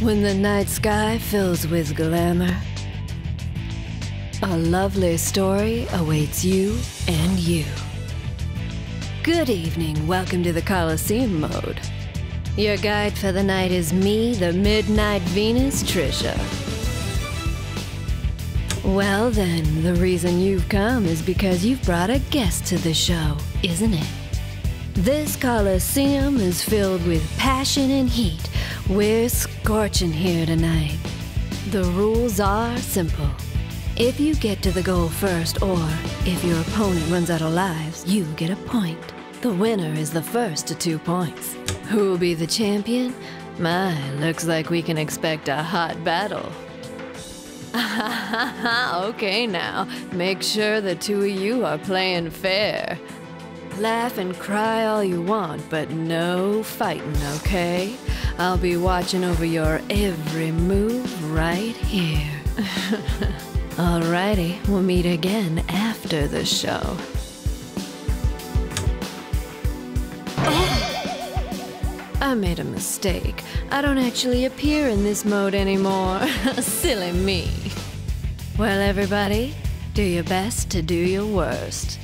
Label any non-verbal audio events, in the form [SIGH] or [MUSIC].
When the night sky fills with glamour, a lovely story awaits you and you. Good evening, welcome to the Colosseum mode. Your guide for the night is me, the Midnight Venus, Trisha. Well, then, the reason you've come is because you've brought a guest to the show, isn't it? This Colosseum is filled with passion and heat. We're scorching here tonight. The rules are simple. If you get to the goal first, or if your opponent runs out of lives, you get a point. The winner is the first to two points. Who will be the champion? My, looks like we can expect a hot battle. [LAUGHS] okay, now, make sure the two of you are playing fair. Laugh and cry all you want, but no fighting, okay? I'll be watching over your every move right here. [LAUGHS] Alrighty, we'll meet again after the show. [GASPS] I made a mistake. I don't actually appear in this mode anymore. [LAUGHS] Silly me. Well, everybody, do your best to do your worst.